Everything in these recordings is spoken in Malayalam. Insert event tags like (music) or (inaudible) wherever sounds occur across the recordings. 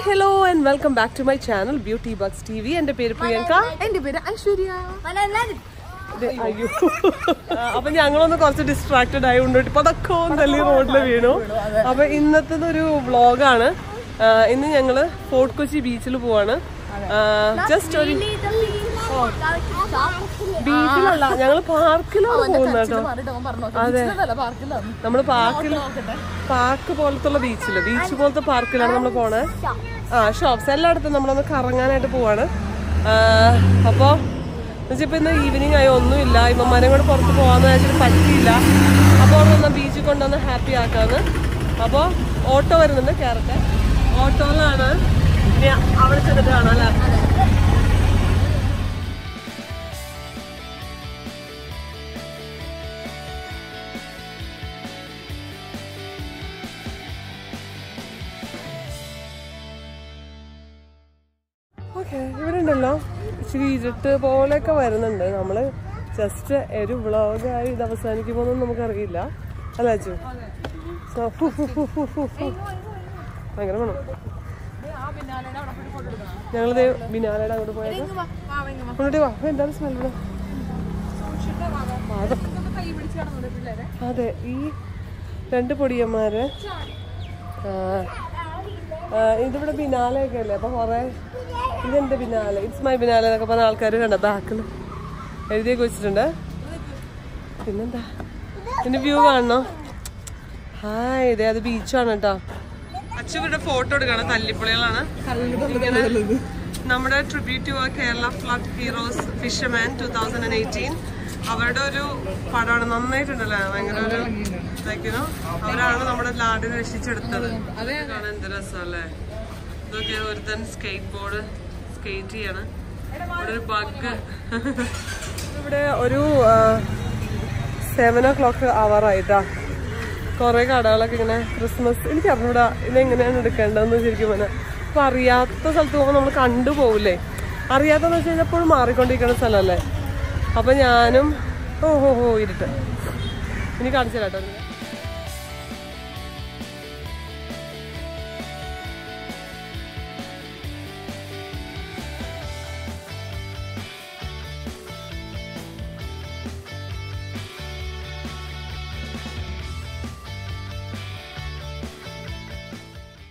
Hi hello and welcome back to my channel Beauty Bucks TV V എന്റെ പേര് പ്രിയങ്ക. എന്റെ പേര് ഐശ്വര്യ. അയ്യോ. അപ്പൊ ഞങ്ങളൊന്ന് കുറച്ച് ഡിസ്ട്രാക്റ്റഡ് ആയി ഇപ്പൊ അതൊക്കെ തല്ലി റോഡിൽ വീണു. അപ്പൊ ഇന്നത്തെ ഒരു വ്ളോഗാണ് ഇന്ന് ഞങ്ങൾ ഫോർട്ട് കൊച്ചി ബീച്ചിൽ പോവാണ്. ജസ്റ്റ് ഒരു ബീച്ചിലല്ല ഞങ്ങൾ പാർക്കിലാണ് പോകുന്നത് അതെ. നമ്മൾ പാർക്കിൽ പാർക്ക് പോലത്തുള്ള ബീച്ചിൽ. ബീച്ച് പോലത്തെ പാർക്കിലാണ് നമ്മൾ പോണേ. ആ ഷോപ്സ്. എല്ലായിടത്തും നമ്മളൊന്ന് കറങ്ങാനായിട്ട് പോവാണ്. അപ്പൊ എന്നുവെച്ചാൽ ഇന്ന് ഈവനിങ് ആയി. ഒന്നുമില്ല ഇവന്മാരെ കൂടെ പുറത്ത് പോവാന്ന് വെച്ചിട്ട് പറ്റിയില്ല. അപ്പോൾ അവിടെ ഒന്ന് ബീച്ചിൽ കൊണ്ടുവന്ന് ഹാപ്പി ആക്കാന്ന്. അപ്പോൾ ഓട്ടോ വരുന്നുണ്ട് കയറട്ടെ ഓട്ടോയിലാണ്. അവിടെ ചെന്നിട്ട് കാണാം അല്ലേ? ഇരുട്ട് പോലെയൊക്കെ വരുന്നുണ്ട്. നമ്മൾ ജസ്റ്റ് ഒരു വ്ളോഗായി ഇത് അവസാനിക്കുമോന്നും നമുക്കറിയില്ല. അല്ല അച്ചു. ഭയങ്കര വേണം ഞങ്ങളിത് ബിനാലയുടെ അങ്ങോട്ട് പോയത്. അങ്ങോട്ട് വാ. എന്താണ് സ്മെൽ ഇവിടെ? അതെ ഈ രണ്ട് പൊടിയന്മാര് ഇതിവിടെ ബിനാലയൊക്കെ അല്ലേ? അപ്പൊ കൊറേ ഇതെന്റെ ബിനാല ഇറ്റ്സ് മൈ ബിനാല എന്നൊക്കെ പറഞ്ഞ ആൾക്കാർ കണ്ട? ബാക്കിൽ എഴുതിയൊക്കെ വെച്ചിട്ടുണ്ട്? പിന്നെന്താ? ഇതിന്റെ വ്യൂ കാണണോ? ഹായ് ഇതേ അത് ബീച്ചാണ് കേട്ടോ അച്ഛൻ ഫോട്ടോ എടുക്കണം. തല്ലിപ്പൊളികളാണ് നമ്മുടെ tribute to Kerala flood heroes fisherman two thousand and eighteen അവരുടെ ഒരു പടമാണ്. നന്നായിട്ടുണ്ടല്ലോ? ഭയങ്കര ഒരു ഇതാക്കിനോ അവരാണ് നമ്മുടെ നാടിനെ രക്ഷിച്ചെടുത്തത്. കാണാൻ എന്ത് രസമല്ലേ? ഇതൊക്കെ ഒരുത്തൻ സ്കേറ്റ് ബോർഡ് സ്കേറ്റ് ചെയ്യാണ്. ഇവിടെ ഒരു ബഗ് ഇവിടെ ഒരു സെവൻ ഓ ക്ലോക്ക് ആവാറായിട്ടാ കുറെ കടകളൊക്കെ ഇങ്ങനെ ക്രിസ്മസ് എനിക്ക് അറിഞ്ഞൂടാ ഇതെങ്ങനെയാണ് എടുക്കേണ്ടതെന്ന് ശരിക്കും പറഞ്ഞാൽ അപ്പൊ അറിയാത്ത സ്ഥലത്ത് പോകുമ്പോൾ നമ്മൾ കണ്ടുപോകില്ലേ അറിയാത്തതെന്ന് വെച്ച് കഴിഞ്ഞാൽ എപ്പോഴും മാറിക്കൊണ്ടിരിക്കുന്ന സ്ഥലമല്ലേ അപ്പൊ ഞാനും ഓ ഹോ ഇരുട്ട്. ഇനി കാണിച്ചു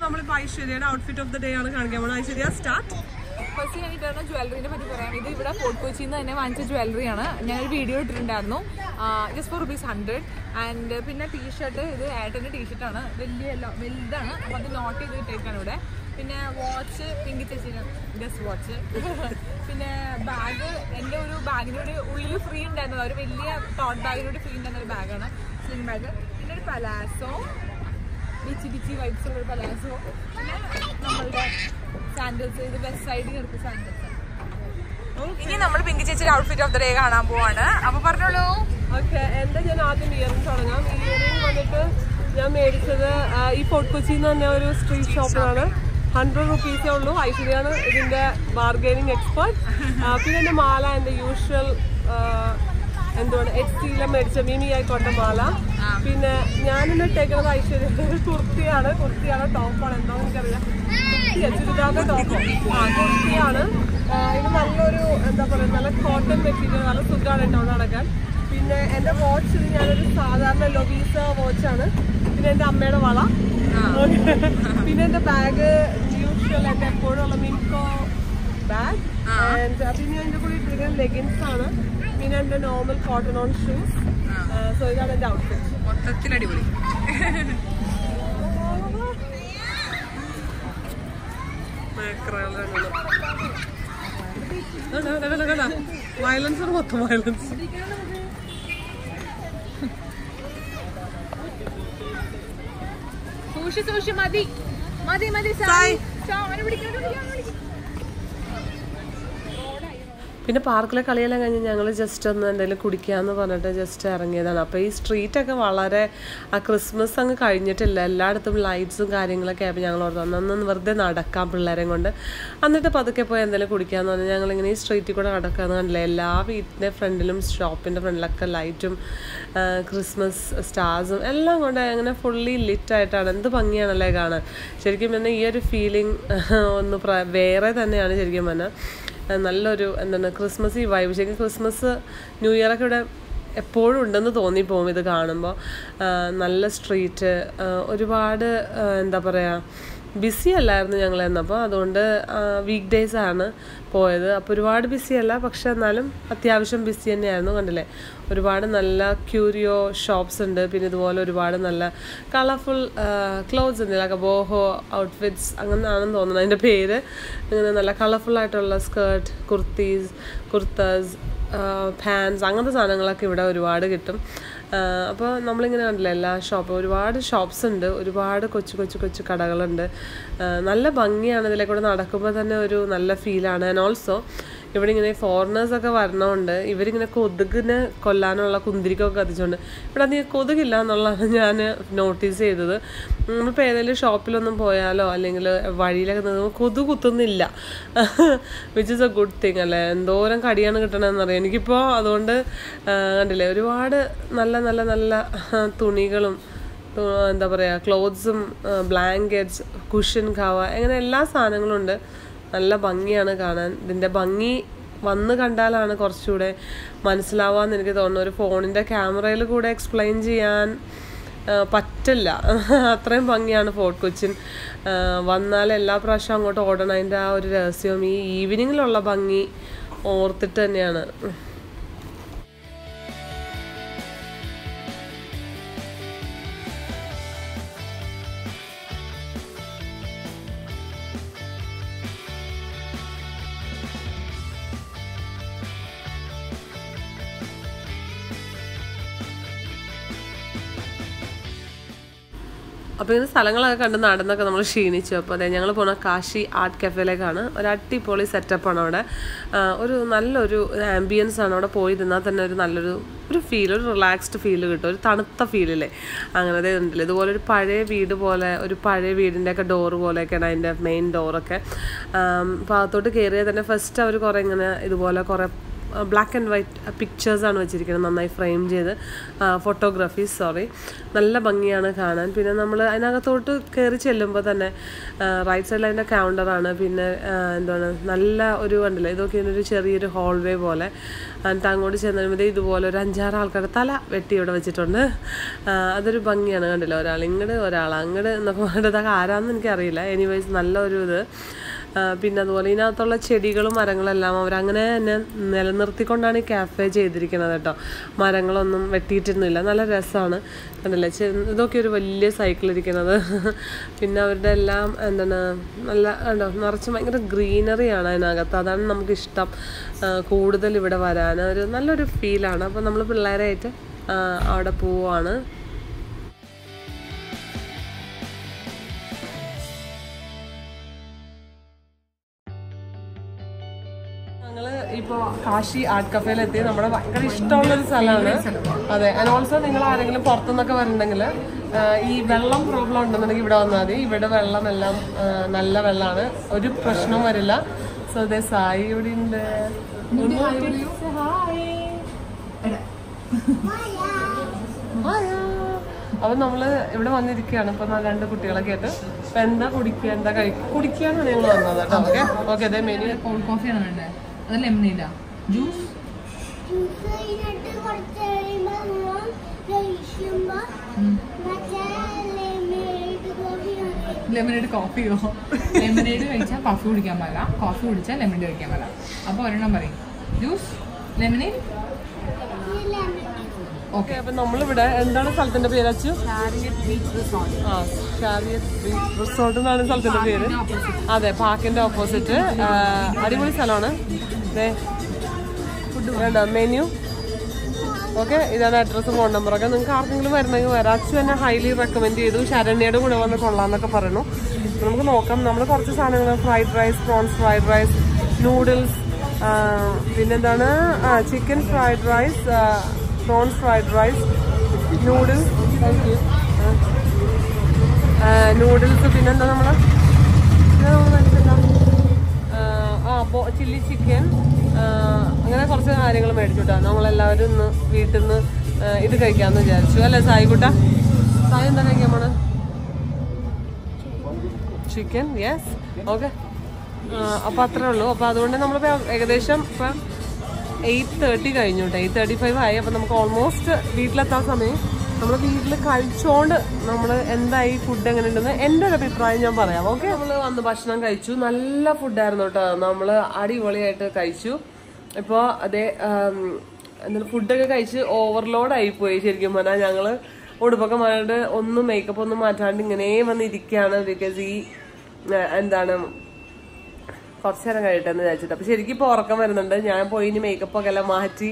നമ്മളിപ്പോ ഐശ്വര്യയുടെ ഔട്ട്ഫിറ്റ് ഓഫ് ദ ഡേ ആണ് കാണിക്കാൻ പോകുന്നത് ഐശ്വര്യ സ്റ്റാർട്ട് ഫസ്റ്റ് ഞാൻ ഇട്ടുന്ന ജ്വല്ലറിനെ പറ്റി പറയാം. ഇത് ഇവിടെ ഫോർട്ട് കൊച്ചിയിൽ നിന്ന് തന്നെ വാങ്ങിച്ച ജ്വല്ലറിയാണ് ഞാനൊരു വീഡിയോ ഇട്ടിട്ടുണ്ടായിരുന്നു. Just four rupees hundred and പിന്നെ ടീഷർട്ട് ഇത് ഏട്ടന്റെ ടീഷർട്ടാണ് വലിയ വലുതാണ്. അപ്പോൾ അത് നോട്ട് ചെയ്ത് ഇട്ടേക്കാണ് ഇവിടെ. പിന്നെ വാച്ച് പിങ്കി ചേച്ചി ഗസ് വാച്ച് പിന്നെ ബാഗ് എന്റെ ഒരു ബാഗിനോട് ഉള്ളിൽ ഫ്രീ ഉണ്ടായിരുന്നത് ഒരു വലിയ ടോട്ട് ബാഗിനോട് ഫ്രീ ഉണ്ടായിരുന്ന ഒരു ബാഗാണ് സ്ലിം ബാഗ് പിന്നെ ഒരു പലാസോ ബിച്ചി ബിച്ചി വൈബ്സ് ഉള്ള പലാസോ നമ്മളുടെ സാൻഡൽസ് ഇത് വെസ്റ്റ് സൈഡിൽ എടുത്ത സാൻഡൽസ് ഇനി നമ്മൾ പിങ്കി ചേച്ചിയുടെ ഔട്ട്ഫിറ്റ് ഓഫ് ദ ഡേ കാണാൻ പോവാണ്. അപ്പൊ പറഞ്ഞോളൂ. ഓക്കെ എന്റെ ഞാൻ ആദ്യം ഇയറിംഗ് തുടങ്ങാം. ഇയറിംഗ് വന്നിട്ട് ഞാൻ മേടിച്ചത് ഈ ഫോർട്ട് കൊച്ചി എന്ന് പറഞ്ഞ ഒരു സ്ട്രീറ്റ് ഷോപ്പിലാണ് ഹൺഡ്രഡ് റുപ്പീസേ ഉള്ളൂ. ഐശ്വര്യാണ് ഇതിന്റെ ബാർഗൈനിങ് എക്സ്പേർട്ട് പിന്നെ എന്റെ മാല എന്റെ യൂഷ്വൽ എന്തുവാണ്? എച്ച് സിയിലും മേടിച്ച മിമിയായി ആയിക്കോട്ടെ മാല. പിന്നെ ഞാനിന്ന് ഇട്ടേക്കുന്നത് ഐശ്വര്യ. കുർത്തിയാണ്. കുർത്തിയാണ് ടോപ്പാണ്. എന്താണെന്ന് എനിക്കറിയാം കുർത്തിയാ, ചുരിദാറിന്റെ ടോപ്പ്. ആ കുർത്തിയാണ്. ഇത് നല്ലൊരു എന്താ പറയുക നല്ല കോട്ടൺ മെറ്റീരിയൽ നല്ല സുഖമാണ് കേട്ടോ നടക്കാൻ. പിന്നെ എന്റെ വാച്ച് ഇത് ഞാനൊരു സാധാരണ ലൊബീസ വാച്ചാണ് പിന്നെ എന്റെ അമ്മയുടെ വള. (laughs) പിന്നെ എന്റെ ബാഗ് യൂഷ്വൽ എന്റെ എപ്പോഴും ഉള്ള മിൻകോ ബാഗ് ആൻഡ് പിന്നെ അതിന്റെ കൂടെ ഇട്ടിരിക്കുന്ന ലെഗിൻസ് ആണ്. പിന്നെ എന്റെ normal cotton on shoes so ഇതാണ് എന്റെ ഔട്ട്ഫിറ്റ് മൊത്തത്തിൽ അടിപൊളി. വയലൻസ് മൊത്തം വയലൻസ് സൂക്ഷി സൂക്ഷി മതി. മതി മതി സായി. ചാ, അവനെ പിടിക്ക്, അവനെ പിടിക്ക്, അവനെ പിടിക്ക്. പിന്നെ പാർക്കിലെ കളിയെല്ലാം കഴിഞ്ഞ് ഞങ്ങൾ ജസ്റ്റ് ഒന്ന് എന്തെങ്കിലും കുടിക്കാമെന്ന് പറഞ്ഞിട്ട് ജസ്റ്റ് ഇറങ്ങിയതാണ്. അപ്പോൾ ഈ സ്ട്രീറ്റൊക്കെ വളരെ ആ ക്രിസ്മസ് അങ്ങ് കഴിഞ്ഞിട്ടില്ല. എല്ലായിടത്തും ലൈറ്റ്സും കാര്യങ്ങളൊക്കെ ആയപ്പോൾ ഞങ്ങൾ ഓർത്ത് അന്നൊന്ന് വെറുതെ നടക്കാം പിള്ളേരെ കൊണ്ട്. എന്നിട്ട് പതുക്കെ പോയി എന്തെങ്കിലും കുടിക്കാമെന്ന് പറഞ്ഞാൽ ഞങ്ങളിങ്ങനെ ഈ സ്ട്രീറ്റിൽ കൂടെ നടക്കാമെന്ന് കണ്ടില്ല? എല്ലാ വീട്ടിന്റെ ഫ്രണ്ടിലും ഷോപ്പിന്റെ ഫ്രണ്ടിലൊക്കെ ലൈറ്റും ക്രിസ്മസ് സ്റ്റാർസും എല്ലാം കൊണ്ട് അങ്ങനെ ഫുള്ളി ലിറ്റായിട്ടാണ് എന്ത് ഭംഗിയാണല്ലേ കാണാൻ? ശരിക്കും പറഞ്ഞാൽ ഈ ഒരു ഫീലിംഗ് ഒന്ന് വേറെ തന്നെയാണ് ശരിക്കും പറഞ്ഞാൽ നല്ലൊരു എന്താണ് ക്രിസ്മസ് ഈ വൈബ് ശരിക്കും ക്രിസ്മസ് ന്യൂ ഇയറൊക്കെ ഇവിടെ എപ്പോഴും ഉണ്ടെന്ന് തോന്നിപ്പോവും ഇത് കാണുമ്പോൾ നല്ല സ്ട്രീറ്റ് ഒരുപാട് എന്താ പറയുക ബിസി അല്ലായിരുന്നു ഞങ്ങൾ എന്നപ്പോൾ അതുകൊണ്ട് വീക്ക് ഡേയ്സ് ആണ് പോയത്. അപ്പോൾ ഒരുപാട് ബിസി അല്ല പക്ഷെ എന്നാലും അത്യാവശ്യം ബിസി തന്നെയായിരുന്നു കണ്ടില്ലേ? ഒരുപാട് നല്ല ക്യൂരിയോ ഷോപ്സ് ഉണ്ട്. പിന്നെ ഇതുപോലെ ഒരുപാട് നല്ല കളർഫുൾ ക്ലോത്ത്സ് ഉണ്ട്. ലൈക്ക് ബോഹോ ഔട്ട്ഫിറ്റ്സ് അങ്ങനെയാണെന്ന് തോന്നുന്നത് അതിന്റെ പേര്. ഇങ്ങനെ നല്ല കളർഫുൾ ആയിട്ടുള്ള സ്കേർട്ട് കുർത്തീസ് കുർത്തസ് പാൻസ് അങ്ങനത്തെ സാധനങ്ങളൊക്കെ ഇവിടെ ഒരുപാട് കിട്ടും. അപ്പോൾ നമ്മളിങ്ങനെ കണ്ടില്ല എല്ലാ ഷോപ്പും ഒരുപാട് ഷോപ്സ് ഉണ്ട് ഒരുപാട് കൊച്ചു കൊച്ചു കൊച്ചു കടകളുണ്ട്. നല്ല ഭംഗിയാണ് ഇതിലേക്കൂടെ നടക്കുമ്പോൾ തന്നെ ഒരു നല്ല ഫീലാണ് ആൻഡ് ഓൾസോ ഇവിടെ ഇങ്ങനെ ഫോറിനേഴ്സൊക്കെ വരണോണ്ട് ഇവരിങ്ങനെ കൊതുകിനെ കൊല്ലാനുള്ള കുന്തിരിക്കൊക്കെ കത്തിച്ചുകൊണ്ട് ഇവിടെ അധികം കൊതുകില്ല എന്നുള്ളതാണ് ഞാൻ നോട്ടീസ് ചെയ്തത്. നമ്മളിപ്പോൾ ഏതെങ്കിലും ഷോപ്പിലൊന്നും പോയാലോ അല്ലെങ്കിൽ വഴിയിലൊക്കെ നിന്ന് കൊതു കുത്തുന്നില്ല. Which is a good thing അല്ലേ? എന്തോരം കടിയാണ് കിട്ടണമെന്നറിയാം എനിക്കിപ്പോൾ അതുകൊണ്ട് കണ്ടില്ലേ ഒരുപാട് നല്ല നല്ല നല്ല തുണികളും എന്താ പറയുക ക്ലോത്ത്സും ബ്ലാങ്കറ്റ്സ് കുഷൻ കവ അങ്ങനെ എല്ലാ സാധനങ്ങളും ഉണ്ട്. നല്ല ഭംഗിയാണ് കാണാൻ. ഇതിന്റെ ഭംഗി വന്ന് കണ്ടാലാണ് കുറച്ചുകൂടെ മനസ്സിലാവാന്ന് എനിക്ക് തോന്നുന്നു. ഒരു ഫോണിന്റെ ക്യാമറയിൽ കൂടെ എക്സ്പ്ലെയിൻ ചെയ്യാൻ പറ്റില്ല. (laughs) അത്രയും ഭംഗിയാണ് ഫോർട്ട് കൊച്ചിൻ. വന്നാൽ എല്ലാ പ്രാവശ്യവും അങ്ങോട്ട് ഓടണം. അതിന്റെ ആ ഒരു രഹസ്യവും ഈ ഈവനിങ്ങിലുള്ള ഭംഗി ഓർത്തിട്ട് തന്നെയാണ്. അപ്പോൾ ഇങ്ങനെ സ്ഥലങ്ങളൊക്കെ കണ്ട് നടന്നൊക്കെ നമ്മൾ ക്ഷീണിച്ചു. അപ്പോൾ അതെ ഞങ്ങൾ പോണ കാശി ആർട്ട് കഫേയിലേക്കാണ് ഒരു അടിപൊളി സെറ്റപ്പാണ് അവിടെ. ഒരു നല്ലൊരു ആംബിയൻസ് ആണ് അവിടെ പോയി നിന്നാൽ തന്നെ ഒരു നല്ലൊരു ഒരു ഫീൽ ഒരു റിലാക്സ്ഡ് ഫീൽ കിട്ടും. ഒരു തണുത്ത ഫീലില്ലേ അതേ ഉണ്ടല്ലോ ഇതുപോലെ ഒരു പഴയ വീട് പോലെ ഒരു പഴയ വീടിന്റെയൊക്കെ ഡോറ് പോലെയൊക്കെയാണ് അതിന്റെ മെയിൻ ഡോറൊക്കെ അകത്തോട്ട് കയറിയാൽ തന്നെ ഫസ്റ്റ് അവർ കുറേ ഇങ്ങനെ ഇതുപോലെ കുറേ ബ്ലാക്ക് ആൻഡ് വൈറ്റ് പിക്ചേഴ്സാണ് വെച്ചിരിക്കുന്നത്. നന്നായി ഫ്രെയിം ചെയ്ത്. ഫോട്ടോഗ്രാഫി സോറി നല്ല ഭംഗിയാണ് കാണാൻ. പിന്നെ നമ്മൾ അതിനകത്തോട്ട് കയറി ചെല്ലുമ്പോൾ തന്നെ റൈറ്റ് സൈഡിൽ അതിന്റെ കൗണ്ടറാണ് പിന്നെ എന്താണ് നല്ല ഒരു കണ്ടില്ല? ഇതൊക്കെ ഒരു ചെറിയൊരു ഹോൾവേ പോലെ. എന്നിട്ട് അങ്ങോട്ട് ചെന്ന് കഴിയുമ്പോൾ ഇതുപോലെ ഒരു അഞ്ചാറ് ആൾക്കാരുടെ തല വെട്ടി ഇവിടെ വെച്ചിട്ടുണ്ട്. അതൊരു ഭംഗിയാണ് കണ്ടില്ല? ഒരാൾ ഇങ്ങോട്ട് ഒരാൾ അങ്ങോട്ട് എന്നൊക്കെ പറഞ്ഞിട്ട് ഇതൊക്കെ ആരാന്ന് എനിക്കറിയില്ല. എനിവേസ് നല്ലൊരു ഇത്. പിന്നെ അതുപോലെ ഇതിനകത്തുള്ള ചെടികളും മരങ്ങളെല്ലാം അങ്ങനെ തന്നെ നിലനിർത്തിക്കൊണ്ടാണ് ഈ കാഫേ ചെയ്തിരിക്കുന്നത് കേട്ടോ. മരങ്ങളൊന്നും വെട്ടിയിട്ടൊന്നുമില്ല നല്ല രസമാണ് കണ്ടല്ലേ? ഇതൊക്കെ ഒരു വലിയ സൈക്കിൾ ഇരിക്കുന്നത്. (laughs) പിന്നെ അവരുടെ എല്ലാം എന്താണ് നല്ല കണ്ടോ? നിറച്ച് ഭയങ്കര ഗ്രീനറിയാണ് അതിനകത്ത്. അതാണ് നമുക്കിഷ്ടം. കൂടുതൽ ഇവിടെ വരാൻ. ഒരു നല്ലൊരു ഫീലാണ് അപ്പോൾ നമ്മൾ പിള്ളേരായിട്ട് അവിടെ പോവാണ്. കാശി ആർട്ട് കഫേയിൽ എത്തി നമ്മുടെ ഭയങ്കര ഇഷ്ടമുള്ള ഒരു സ്ഥലമാണ്. അതെ ആൻഡ് ഓൾസോ നിങ്ങൾ ആരെങ്കിലും പുറത്തുനിന്നൊക്കെ വരുന്നുണ്ടെങ്കിൽ ഈ വെള്ളം പ്രോബ്ലം ഉണ്ടെന്നുണ്ടെങ്കിൽ ഇവിടെ വന്നാൽ മതി. ഇവിടെ വെള്ളം എല്ലാം നല്ല വെള്ളമാണ്. ഒരു പ്രശ്നവും വരില്ല. സോ ദേ സായി ഇവിടെ ഉണ്ട്. അപ്പൊ നമ്മൾ ഇവിടെ വന്നിരിക്കുകയാണ്. ഇപ്പൊ രണ്ട് കുട്ടികളൊക്കെ ആയിട്ട്. അപ്പൊ എന്താ കുടിക്കുക? എന്താ കഴിക്കുക? കുടിക്കാനാണ് ഞങ്ങൾ വന്നത് കേട്ടോ. ഓക്കെ ഓക്കെ അതെ മെനു. കോഫിയാണ് വേണ്ടത്? അത് ലെമണില്ല ജ്യൂസ് ലെമനേഡ് കോഫിയോ ലെമനേഡ് കഴിച്ചാൽ കോഫി കുടിക്കാൻ പാടില്ല. കോഫി കുടിച്ചാൽ ലെമനേഡ് കഴിക്കാൻ പാടില്ല. അപ്പോൾ ഒരെണ്ണം പറയും. ജ്യൂസ് ലെമനേഡ് ഓക്കെ അപ്പൊ നമ്മളിവിടെ എന്താണ് സ്ഥലത്തിന്റെ പേര് അച്ചു? ബീച്ച് റിസോർട്ട് ആ ഷാരിയറ്റ് ബീച്ച് റിസോർട്ട് എന്നാണ് സ്ഥലത്തിന്റെ പേര്. അതെ പാർക്കിന്റെ ഓപ്പോസിറ്റ് അടിപൊളി സ്ഥലമാണ്. ദേ, വേണ്ട മെനു ഓക്കെ ഇതാണ് അഡ്രസ്സും ഫോൺ നമ്പറൊക്കെ നിങ്ങൾക്ക് ആർക്കെങ്കിലും വരണമെങ്കിൽ വരാം. അച്ഛൻ എന്നെ ഹൈലി റെക്കമെൻഡ് ചെയ്തു. ശരണ്യയുടെ കൂടെ വന്ന് കൊള്ളാമെന്നൊക്കെ പറയണു നമുക്ക് നോക്കാം. നമ്മൾ കുറച്ച് സാധനങ്ങൾ fried rice prawns fried rice noodles പിന്നെന്താണ്? Chicken fried rice prawns fried rice noodles noodles പിന്നെന്താ നമ്മൾ പിന്നെ നമ്മൾ മേടിച്ചെന്താ? ആ, ആ ചില്ലി ചിക്കൻ അങ്ങനെ കുറച്ച് കാര്യങ്ങൾ മേടിച്ചു കേട്ടോ. നമ്മളെല്ലാവരും ഇന്ന് വീട്ടിൽ നിന്ന് ഇത് കഴിക്കാമെന്ന് വിചാരിച്ചു. അല്ലേ സായിക്കുട്ട സായി എന്താ കഴിക്കാൻ ചിക്കൻ യെസ് ഓക്കെ അപ്പോൾ അത്രേ ഉള്ളൂ. അപ്പോൾ അതുകൊണ്ട് നമ്മളിപ്പോൾ ഏകദേശം ഇപ്പം എയ്റ്റ് തേർട്ടി കഴിഞ്ഞു കേട്ടോ. എയ്റ്റ് തേർട്ടി ഫൈവ് ആയി. അപ്പോൾ നമുക്ക് ഓൾമോസ്റ്റ് വീട്ടിലെത്താൻ സമയം. നമ്മൾ വീട്ടിൽ കഴിച്ചോണ്ട് നമ്മൾ എന്തായി ഫുഡ് എങ്ങനെ ഉണ്ടെന്ന് എന്റെ ഒരു അഭിപ്രായം ഞാൻ പറയാം ഓക്കെ നമ്മൾ വന്ന് ഭക്ഷണം കഴിച്ചു നല്ല ഫുഡായിരുന്നു കേട്ടോ നമ്മൾ അടിപൊളിയായിട്ട് കഴിച്ചു. ഇപ്പോൾ അതേ എന്താ ഫുഡൊക്കെ കഴിച്ച് ഓവർലോഡ് പോയി ശരിക്കും പറഞ്ഞാൽ ഞങ്ങൾ ഉടുപ്പൊക്കെ മാറിയിട്ട് ഒന്നും മേക്കപ്പ് ഒന്നും മാറ്റാണ്ട് ഇങ്ങനെ വന്നിരിക്കുകയാണ് ബിക്കോസ് ഈ എന്താണ് കുറച്ചു നേരം കഴിയട്ടെ എന്ന് വിചാരിച്ചിട്ട്. അപ്പൊ ശരിക്കും ഇപ്പൊ ഉറക്കം വരുന്നുണ്ട്. ഞാൻ പോയി ഇനി മേക്കപ്പ് ഒക്കെ എല്ലാം മാറ്റി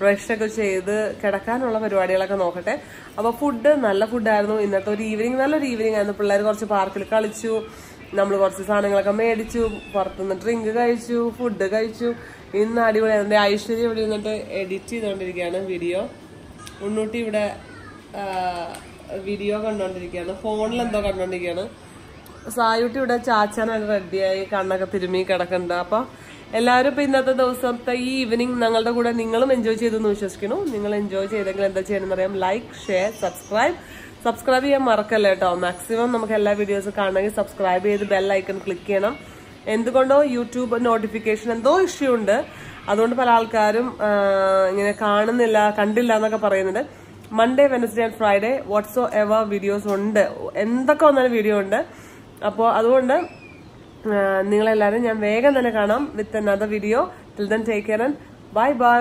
ബ്രഷ് ഒക്കെ ചെയ്ത് കിടക്കാനുള്ള പരിപാടികളൊക്കെ നോക്കട്ടെ. അപ്പൊ ഫുഡ് നല്ല ഫുഡായിരുന്നു ഇന്നത്തെ ഒരു ഈവനിങ് നല്ലൊരു ഈവനിങ് ആയിരുന്നു. പിള്ളേർ കുറച്ച് പാർക്കിൽ കളിച്ചു. നമ്മൾ കുറച്ച് സാധനങ്ങളൊക്കെ മേടിച്ചു. പുറത്തുനിന്ന് ഡ്രിങ്ക് കഴിച്ചു ഫുഡ് കഴിച്ചു. ഇന്ന് എന്റെ ഐശ്വര്യ ഇവിടെ നിന്നിട്ട് എഡിറ്റ് ചെയ്തുകൊണ്ടിരിക്കുകയാണ് വീഡിയോ ഉണ്ണൂട്ടി ഇവിടെ വീഡിയോ കണ്ടുകൊണ്ടിരിക്കുകയാണ് ഫോണിൽ എന്തോ കണ്ടോണ്ടിരിക്കുകയാണ്. സായുട്ടി ഇവിടെ ചാച്ചാനായിട്ട് റെഡിയായി കണ്ണൊക്കെ തിരുമ്മി കിടക്കണ്ട. അപ്പൊ എല്ലാവരും ഇപ്പൊ ഇന്നത്തെ ദിവസത്തെ ഈ ഈവനിങ് ഞങ്ങളുടെ കൂടെ നിങ്ങളും എൻജോയ് ചെയ്തെന്ന് വിശ്വസിക്കുന്നു. നിങ്ങൾ എൻജോയ് ചെയ്തെങ്കിൽ എന്താ ചെയ്യണമെന്ന് അറിയാം. ലൈക്ക് ഷെയർ സബ്സ്ക്രൈബ് സബ്സ്ക്രൈബ് ചെയ്യാൻ മറക്കല്ല കേട്ടോ. മാക്സിമം നമുക്ക് എല്ലാ വീഡിയോസും കാണണമെങ്കിൽ സബ്സ്ക്രൈബ് ചെയ്ത് ബെൽ ഐക്കൺ ക്ലിക്ക് ചെയ്യണം. എന്തുകൊണ്ടോ യൂട്യൂബ് നോട്ടിഫിക്കേഷൻ എന്തോ ഇഷ്യൂ ഉണ്ട്. അതുകൊണ്ട് പല ആൾക്കാരും ഇങ്ങനെ കാണുന്നില്ല കണ്ടില്ല എന്നൊക്കെ പറയുന്നുണ്ട്. Monday Wednesday and Friday whatsoever videos ഉണ്ട്. എന്തൊക്കെ വന്നാലും വീഡിയോ ഉണ്ട്. അപ്പോൾ അതുകൊണ്ട് നിങ്ങളെല്ലാവരും ഞാൻ വേഗം തന്നെ കാണാം with another video till then take care and bye bye